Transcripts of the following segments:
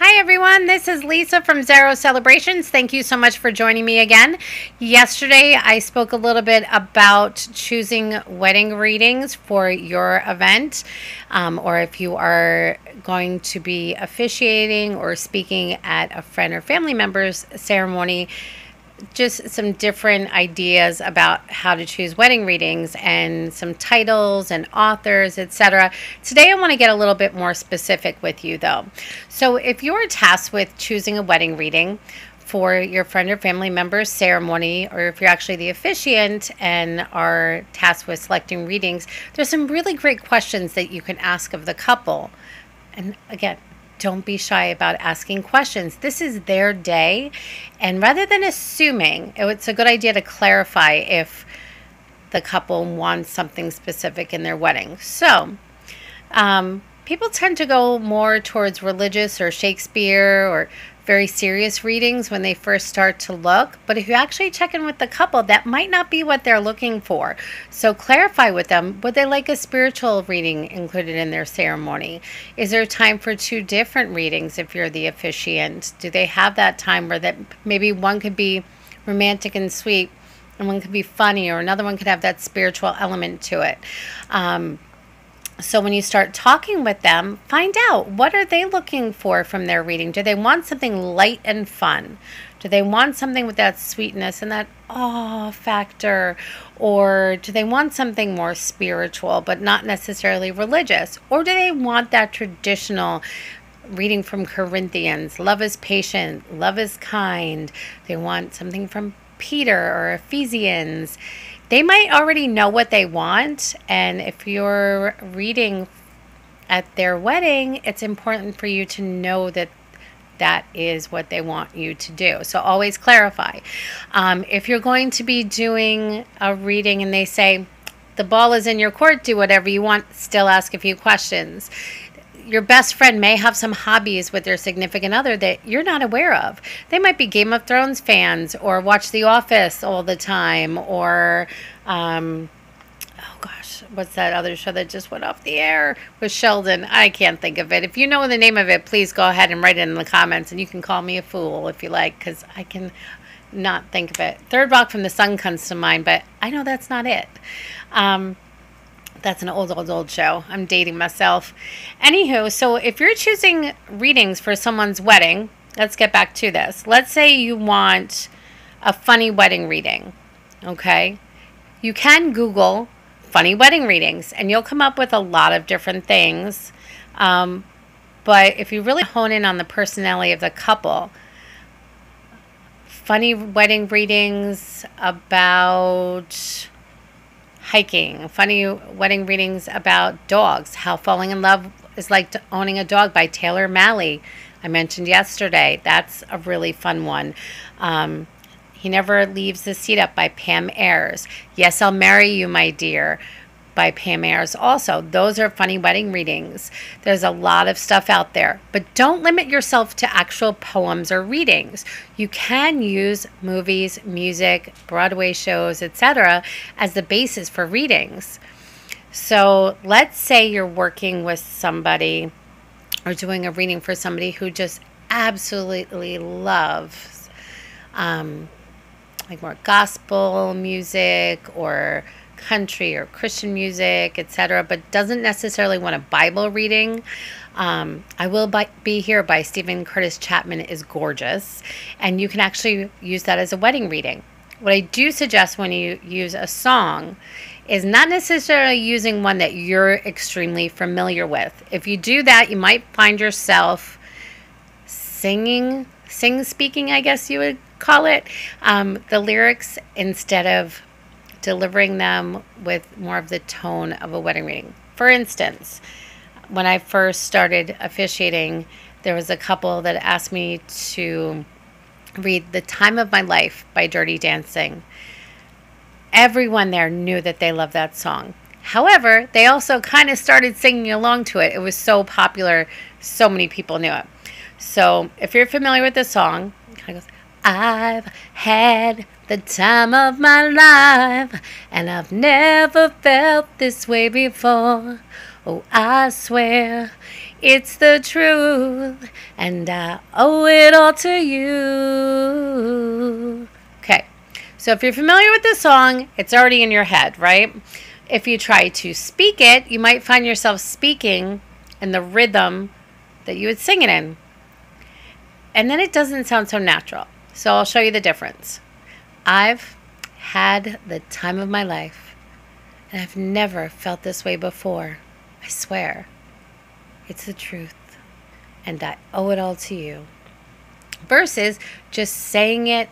Hi, everyone. This is Lisa from Zaro Celebrations. Thank you so much for joining me again. Yesterday, I spoke a little bit about choosing wedding readings for your event, um, or if you are going to be officiating or speaking at a friend or family member's ceremony just some different ideas about how to choose wedding readings and some titles and authors, etc. Today I want to get a little bit more specific with you though. So if you're tasked with choosing a wedding reading for your friend or family member's ceremony, or if you're actually the officiant and are tasked with selecting readings, there's some really great questions that you can ask of the couple. And again, don't be shy about asking questions. This is their day. And rather than assuming, it's a good idea to clarify if the couple wants something specific in their wedding. So, um, people tend to go more towards religious or Shakespeare or very serious readings when they first start to look. But if you actually check in with the couple, that might not be what they're looking for. So clarify with them would they like a spiritual reading included in their ceremony? Is there time for two different readings if you're the officiant? Do they have that time where that maybe one could be romantic and sweet and one could be funny or another one could have that spiritual element to it? Um, so when you start talking with them find out what are they looking for from their reading? Do they want something light and fun? Do they want something with that sweetness and that awe factor? Or do they want something more spiritual but not necessarily religious? Or do they want that traditional reading from corinthians? Love is patient love is kind. They want something from peter or ephesians they might already know what they want. And if you're reading at their wedding, it's important for you to know that that is what they want you to do. So always clarify. Um, if you're going to be doing a reading and they say, the ball is in your court, do whatever you want, still ask a few questions your best friend may have some hobbies with their significant other that you're not aware of. They might be Game of Thrones fans or watch The Office all the time or, um, oh gosh, what's that other show that just went off the air with Sheldon? I can't think of it. If you know the name of it, please go ahead and write it in the comments and you can call me a fool if you like because I can not think of it. Third Rock from the Sun comes to mind, but I know that's not it. Um, that's an old, old, old show. I'm dating myself. Anywho, so if you're choosing readings for someone's wedding, let's get back to this. Let's say you want a funny wedding reading, okay? You can Google funny wedding readings and you'll come up with a lot of different things. Um, but if you really hone in on the personality of the couple, funny wedding readings about hiking, funny wedding readings about dogs, how falling in love is like owning a dog by Taylor Mali. I mentioned yesterday. That's a really fun one. Um, he Never Leaves the Seat Up by Pam Ayres. Yes, I'll Marry You, My Dear by Pam Ayres. also. Those are funny wedding readings. There's a lot of stuff out there, but don't limit yourself to actual poems or readings. You can use movies, music, Broadway shows, etc. as the basis for readings. So let's say you're working with somebody or doing a reading for somebody who just absolutely loves um, like more gospel music or country or Christian music, etc., but doesn't necessarily want a Bible reading. Um, I Will Be Here by Steven Curtis Chapman is gorgeous, and you can actually use that as a wedding reading. What I do suggest when you use a song is not necessarily using one that you're extremely familiar with. If you do that, you might find yourself singing, sing speaking, I guess you would call it, um, the lyrics instead of delivering them with more of the tone of a wedding reading. For instance, when I first started officiating, there was a couple that asked me to read The Time of My Life by Dirty Dancing. Everyone there knew that they loved that song. However, they also kind of started singing along to it. It was so popular, so many people knew it. So, if you're familiar with the song, it kind of goes, I've had the time of my life, and I've never felt this way before. Oh, I swear It's the truth, and I owe it all to you. Okay, so if you're familiar with this song, it's already in your head, right? If you try to speak it, you might find yourself speaking in the rhythm that you would sing it in. And then it doesn't sound so natural. So I'll show you the difference. I've had the time of my life, and I've never felt this way before. I swear. It's the truth, and I owe it all to you. Versus just saying it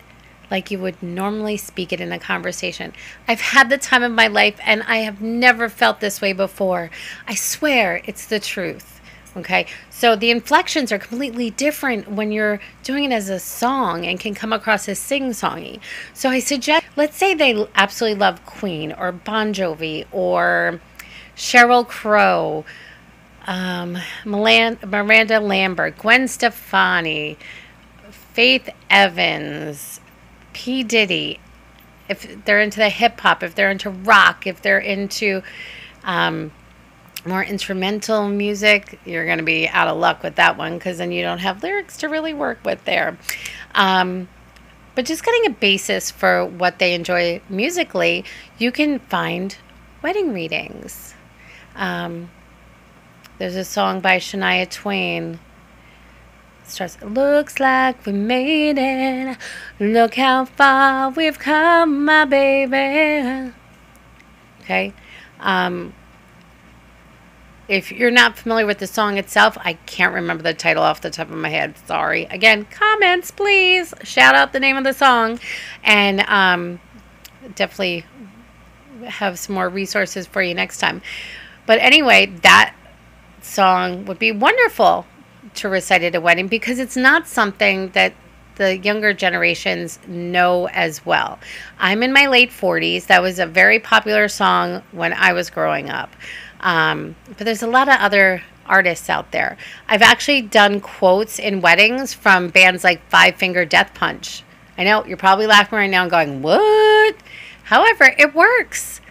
like you would normally speak it in a conversation. I've had the time of my life, and I have never felt this way before. I swear it's the truth. Okay, so the inflections are completely different when you're doing it as a song and can come across as sing songy. So I suggest, let's say they absolutely love Queen or Bon Jovi or Sheryl Crow, um, Miranda Lambert, Gwen Stefani, Faith Evans, P. Diddy. If they're into the hip hop, if they're into rock, if they're into um, more instrumental music, you're going to be out of luck with that one because then you don't have lyrics to really work with there. Um, but just getting a basis for what they enjoy musically, you can find wedding readings. Um, there's a song by Shania Twain. It starts, looks like we made it. Look how far we've come, my baby. Okay. Um, if you're not familiar with the song itself, I can't remember the title off the top of my head. Sorry. Again, comments, please. Shout out the name of the song. And um, definitely have some more resources for you next time. But anyway, that song would be wonderful to recite at a wedding because it's not something that the younger generations know as well. I'm in my late 40s. That was a very popular song when I was growing up. Um, but there's a lot of other artists out there. I've actually done quotes in weddings from bands like Five Finger Death Punch. I know you're probably laughing right now and going, What? However, it works.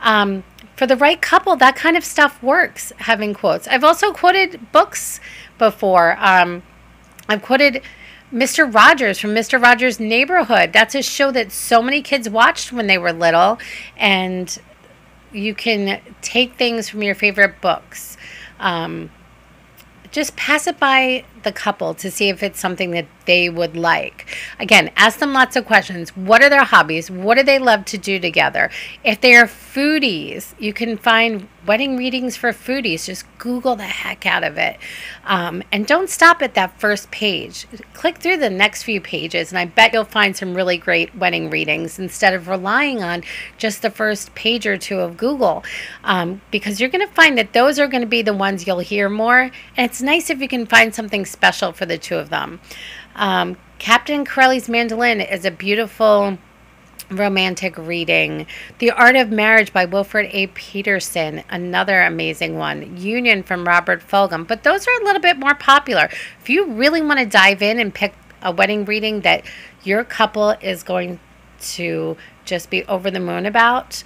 Um, for the right couple, that kind of stuff works, having quotes. I've also quoted books before. Um, I've quoted Mr. Rogers from Mr. Rogers' Neighborhood. That's a show that so many kids watched when they were little. And you can take things from your favorite books. Um, just pass it by the couple to see if it's something that they would like. Again, ask them lots of questions. What are their hobbies? What do they love to do together? If they are foodies, you can find wedding readings for foodies. Just Google the heck out of it. Um, and don't stop at that first page. Click through the next few pages, and I bet you'll find some really great wedding readings instead of relying on just the first page or two of Google. Um, because you're going to find that those are going to be the ones you'll hear more. And it's nice if you can find something special for the two of them. Um, Captain Corelli's Mandolin is a beautiful romantic reading. The Art of Marriage by Wilferd A. Peterson, another amazing one. Union from Robert Fulghum. But those are a little bit more popular. If you really want to dive in and pick a wedding reading that your couple is going to just be over the moon about,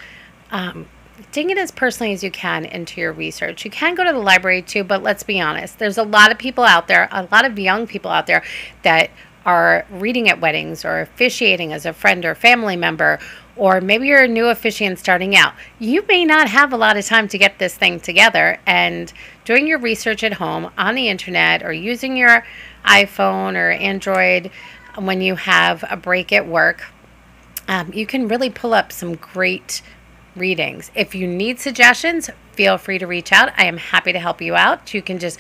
um, dig it as personally as you can into your research. You can go to the library too, but let's be honest. There's a lot of people out there, a lot of young people out there that are reading at weddings or officiating as a friend or family member, or maybe you're a new officiant starting out. You may not have a lot of time to get this thing together, and doing your research at home on the internet or using your iPhone or Android when you have a break at work, um, you can really pull up some great readings. If you need suggestions, feel free to reach out. I am happy to help you out. You can just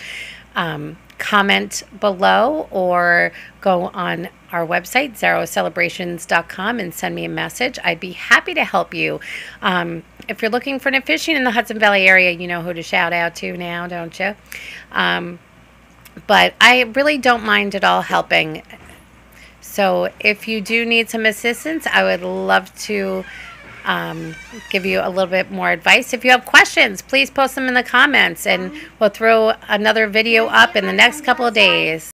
um, comment below or go on our website, zarocelebrations.com, and send me a message. I'd be happy to help you. Um, if you're looking for an officiant in the Hudson Valley area, you know who to shout out to now, don't you? Um, but I really don't mind at all helping. So if you do need some assistance, I would love to um, give you a little bit more advice. If you have questions, please post them in the comments and we'll throw another video up in the next couple of days.